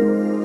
Thank you.